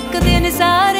ਤੱਕਦੇ ਨਜ਼ਾਰੇ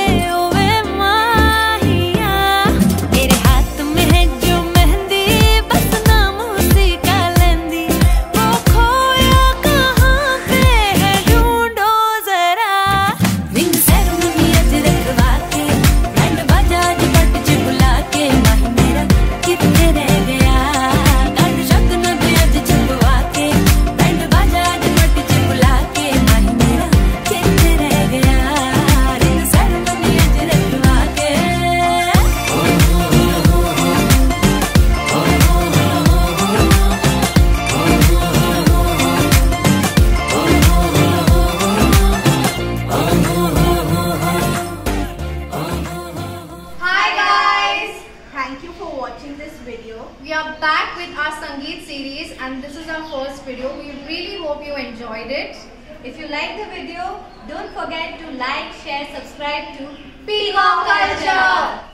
watching this video. We are back with our Sangeet series and this is our first video. We really hope you enjoyed it. If you like the video, don't forget to like, share, subscribe to Peacock Culture.